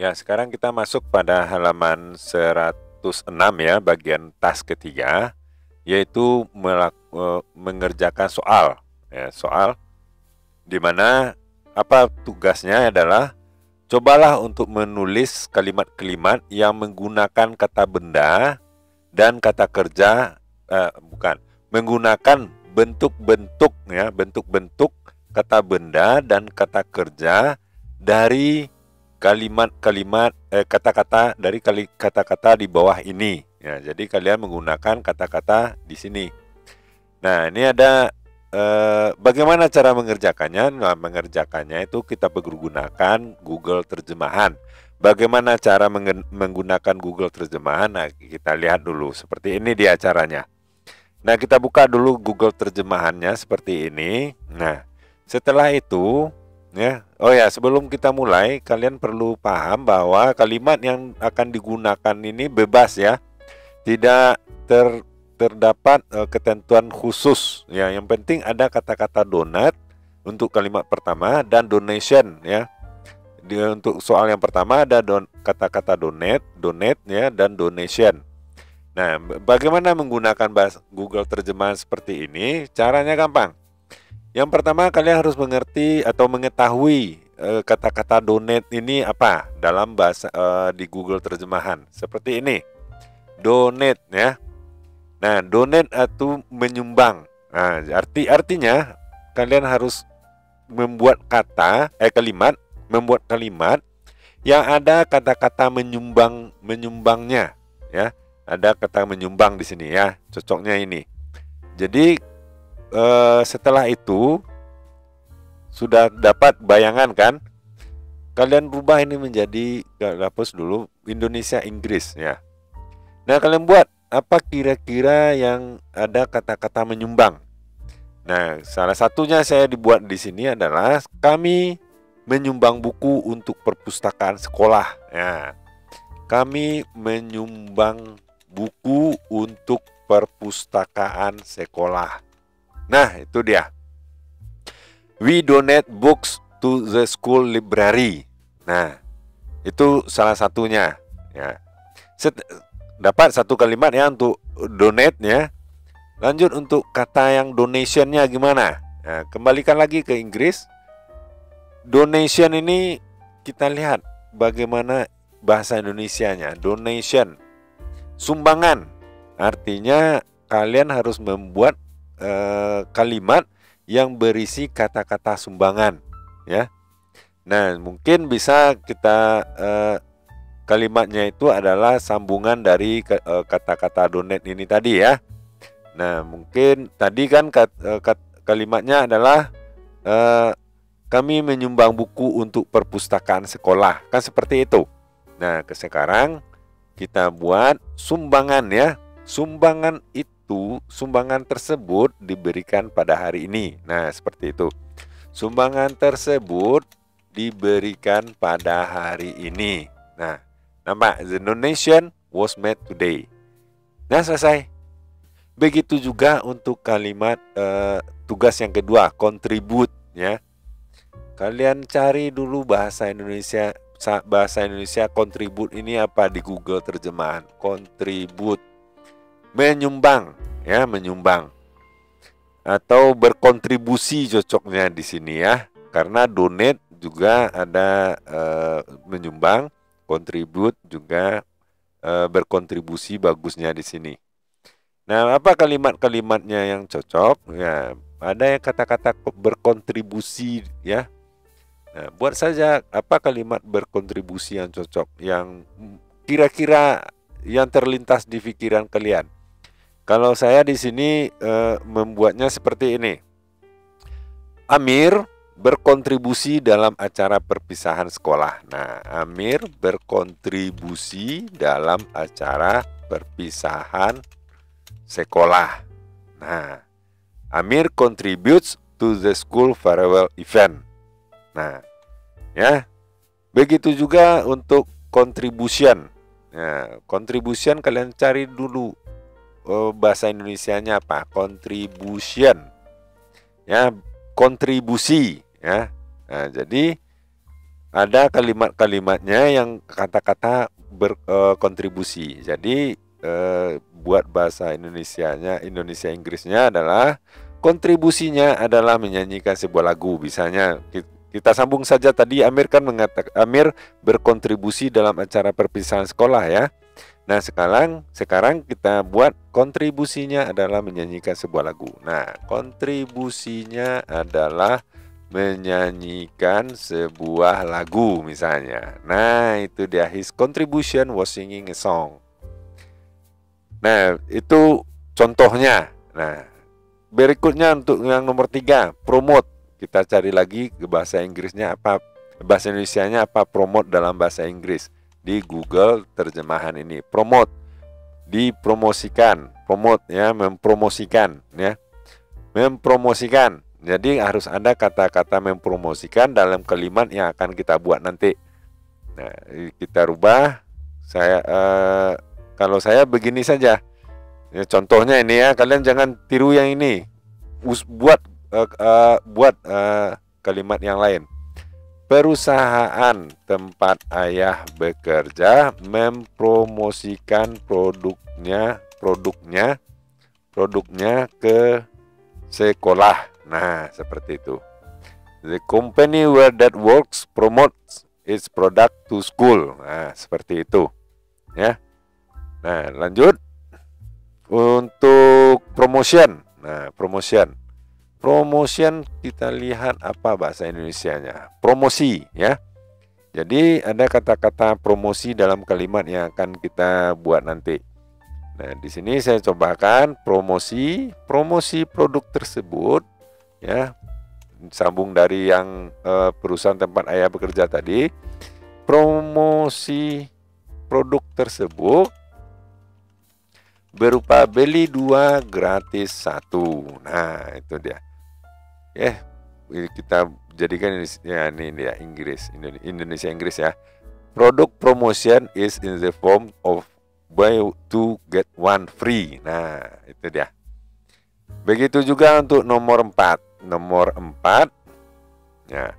Ya, sekarang kita masuk pada halaman 106 ya, bagian tas ketiga, yaitu e, mengerjakan soal. Ya, soal di mana apa tugasnya adalah cobalah untuk menulis kalimat-kalimat yang menggunakan kata benda dan kata kerja eh, bukan, menggunakan bentuk-bentuk ya, bentuk-bentuk kata benda dan kata kerja dari kalimat-kalimat eh, kata-kata dari kali kata-kata di bawah ini. Ya, jadi kalian menggunakan kata-kata di sini. Nah, ini ada eh, bagaimana cara mengerjakannya? Nah, mengerjakannya itu kita menggunakan Google Terjemahan. Bagaimana cara menggunakan Google Terjemahan? Nah, kita lihat dulu seperti ini dia caranya. Nah, kita buka dulu Google Terjemahannya seperti ini. Nah, setelah itu Ya. Oh ya, sebelum kita mulai, kalian perlu paham bahwa kalimat yang akan digunakan ini bebas ya. Tidak ter terdapat uh, ketentuan khusus ya. Yang penting ada kata-kata donat untuk kalimat pertama dan donation ya. Di, untuk soal yang pertama ada don kata-kata donate, donate ya dan donation. Nah, bagaimana menggunakan bahasa Google terjemahan seperti ini? Caranya gampang. Yang pertama kalian harus mengerti atau mengetahui eh, kata-kata uh, donate ini apa dalam bahasa uh, di Google terjemahan. Seperti ini. Donate ya. Nah, donate atau menyumbang. Nah, arti artinya kalian harus membuat kata eh kalimat, membuat kalimat yang ada kata-kata menyumbang menyumbangnya ya. Ada kata menyumbang di sini ya. Cocoknya ini. Jadi uh, setelah itu sudah dapat bayangan kan? Kalian rubah ini menjadi hapus dulu Indonesia Inggris ya. Nah, kalian buat apa kira-kira yang ada kata-kata menyumbang? Nah, salah satunya saya dibuat di sini adalah kami menyumbang buku untuk perpustakaan sekolah. Ya. Kami menyumbang buku untuk perpustakaan sekolah. Nah, itu dia. We donate books to the school library. Nah, itu salah satunya ya. Set, dapat satu kalimat ya untuk donate ya. Lanjut untuk kata yang donationnya gimana? Nah, kembalikan lagi ke Inggris. Donation ini kita lihat bagaimana bahasa Indonesianya. Donation, sumbangan. Artinya kalian harus membuat eh, kalimat yang berisi kata-kata sumbangan ya. Nah, mungkin bisa kita eh, kalimatnya itu adalah sambungan dari eh, kata-kata donate ini tadi ya. Nah, mungkin tadi kan kat, eh, kat, kalimatnya adalah eh, kami menyumbang buku untuk perpustakaan sekolah. Kan seperti itu. Nah, ke sekarang kita buat sumbangan ya. Sumbangan itu itu sumbangan tersebut diberikan pada hari ini. Nah, seperti itu. Sumbangan tersebut diberikan pada hari ini. Nah, nama the donation was made today. Nah, selesai. Begitu juga untuk kalimat uh, tugas yang kedua, contribute ya. Kalian cari dulu bahasa Indonesia bahasa Indonesia contribute ini apa di Google terjemahan. Contribute menyumbang ya menyumbang. Atau berkontribusi cocoknya di sini ya. Karena donate juga ada e, menyumbang kontribut juga e, berkontribusi bagusnya di sini. Nah apa kalimat-kalimatnya yang cocok? Ya ada yang kata-kata berkontribusi ya. Nah, buat saja apa kalimat berkontribusi yang cocok yang kira-kira yang terlintas di pikiran kalian kalau saya di sini e, membuatnya seperti ini. Amir berkontribusi dalam acara perpisahan sekolah. Nah, Amir berkontribusi dalam acara perpisahan sekolah. Nah, Amir contributes to the school farewell event. Nah, ya. Begitu juga untuk contribution. Nah, contribution kalian cari dulu oh, bahasa Indonesianya apa? Contribution. Ya, kontribusi ya. Nah, jadi ada kalimat-kalimatnya yang kata-kata berkontribusi. Jadi eh, buat bahasa Indonesianya, Indonesia Inggrisnya adalah kontribusinya adalah menyanyikan sebuah lagu. Misalnya kita sambung saja tadi Amir kan mengatakan Amir berkontribusi dalam acara perpisahan sekolah ya. Nah, sekarang sekarang kita buat kontribusinya adalah menyanyikan sebuah lagu. Nah, kontribusinya adalah menyanyikan sebuah lagu misalnya. Nah, itu dia his contribution was singing a song. Nah, itu contohnya. Nah, berikutnya untuk yang nomor tiga, promote. Kita cari lagi ke bahasa Inggrisnya apa, bahasa Indonesia-nya apa promote dalam bahasa Inggris di Google terjemahan ini. Promote. Dipromosikan. Promote ya mempromosikan ya. Mempromosikan. Jadi harus ada kata-kata mempromosikan dalam kalimat yang akan kita buat nanti. Nah kita rubah. Saya eh, kalau saya begini saja. Ya, contohnya ini ya kalian jangan tiru yang ini. Buat uh, uh, buat uh, kalimat yang lain Perusahaan tempat ayah bekerja mempromosikan produknya, produknya, produknya ke sekolah. Nah, seperti itu. The company where that works promotes its product to school. Nah, seperti itu. Ya. Nah, lanjut untuk promotion. Nah, promotion. Promotion kita lihat apa bahasa Indonesianya. Promosi ya. Jadi ada kata-kata promosi dalam kalimat yang akan kita buat nanti. Nah, di sini saya cobakan promosi, promosi produk tersebut ya. Sambung dari yang uh, perusahaan tempat ayah bekerja tadi. Promosi produk tersebut berupa beli dua gratis satu. Nah, itu dia ya kita jadikan ya ini dia Inggris Indonesia Inggris ya. Produk promotion is in the form of buy two get one free. Nah itu dia. Begitu juga untuk nomor 4 nomor 4 ya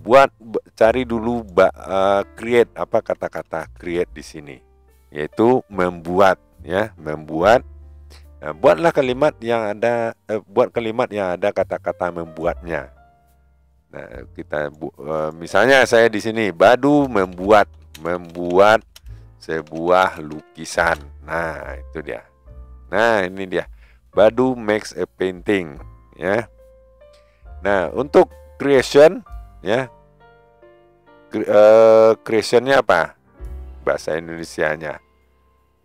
buat cari dulu uh, create apa kata-kata create di sini. Yaitu membuat ya membuat Nah, buatlah kalimat yang ada eh, buat kalimat yang ada kata-kata membuatnya. Nah, kita uh, misalnya saya di sini Badu membuat membuat sebuah lukisan. Nah, itu dia. Nah, ini dia. Badu makes a painting, ya. Nah, untuk creation ya. Uh, creationnya apa? Bahasa Indonesianya.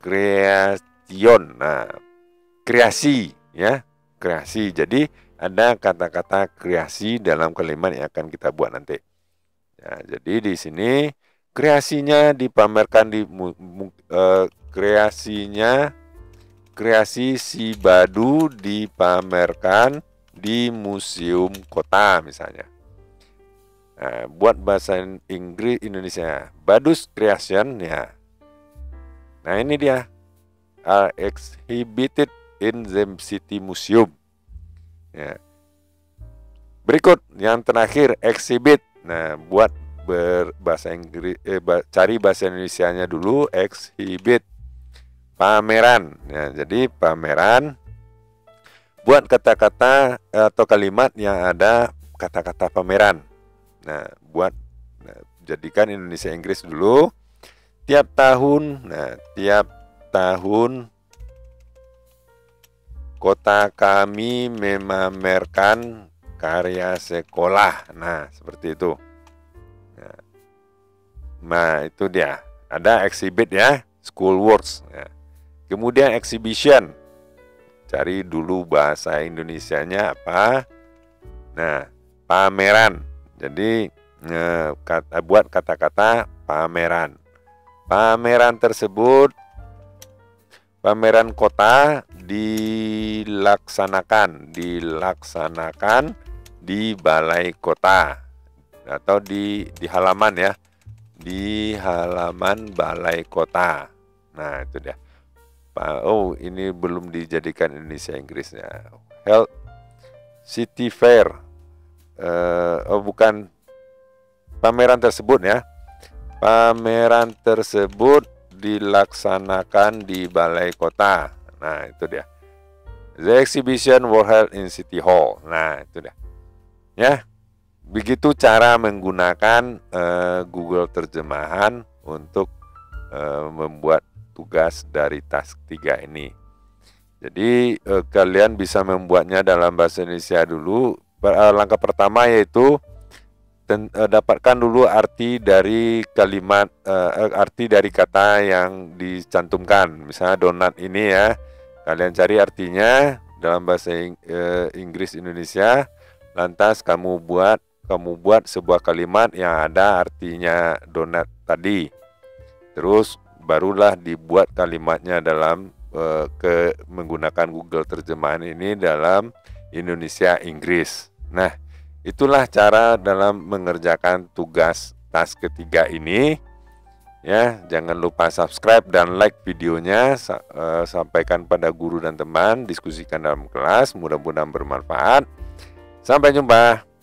Creation. Nah, kreasi ya. Kreasi. Jadi ada kata-kata kreasi dalam kalimat yang akan kita buat nanti. Ya, jadi di sini kreasinya dipamerkan di uh, kreasinya kreasi si Badu dipamerkan di museum kota misalnya. Nah, buat bahasa Inggris Indonesia. Badus Creation ya. Nah ini dia. Are exhibited in City Museum. Ya. Berikut yang terakhir exhibit. Nah, buat berbahasa Inggris eh, cari bahasa Indonesianya dulu exhibit pameran. Ya, jadi pameran buat kata-kata atau kalimat yang ada kata-kata pameran. Nah, buat nah, jadikan Indonesia Inggris dulu. Tiap tahun, nah, tiap tahun Kota kami memamerkan karya sekolah. Nah, seperti itu. Nah, nah itu dia. Ada exhibit ya, school works. Ya. Kemudian exhibition. Cari dulu bahasa Indonesianya apa. Nah, pameran. Jadi eh, buat kata-kata pameran. Pameran tersebut pameran kota dilaksanakan dilaksanakan di balai kota atau di di halaman ya. Di halaman balai kota. Nah itu dia. Oh ini belum dijadikan Indonesia Inggrisnya. Health city fair. Uh, oh bukan. Pameran tersebut ya. Pameran tersebut dilaksanakan di Balai Kota. Nah, itu dia. The exhibition was held in City Hall. Nah, itu dia. Ya. Begitu cara menggunakan uh, Google terjemahan untuk uh, membuat tugas dari task 3 ini. Jadi uh, kalian bisa membuatnya dalam bahasa Indonesia dulu. Langkah pertama yaitu ten, uh, dapatkan dulu arti dari kalimat uh, arti dari kata yang dicantumkan. Misalnya donat ini ya, kalian cari artinya dalam bahasa uh, Inggris Indonesia. Lantas kamu buat kamu buat sebuah kalimat yang ada artinya donat tadi. Terus barulah dibuat kalimatnya dalam uh, ke menggunakan Google terjemahan ini dalam Indonesia Inggris. Nah, Itulah cara dalam mengerjakan tugas tas ketiga ini. Ya, jangan lupa subscribe dan like videonya, uh, sampaikan pada guru dan teman, diskusikan dalam kelas, mudah-mudahan bermanfaat. Sampai jumpa.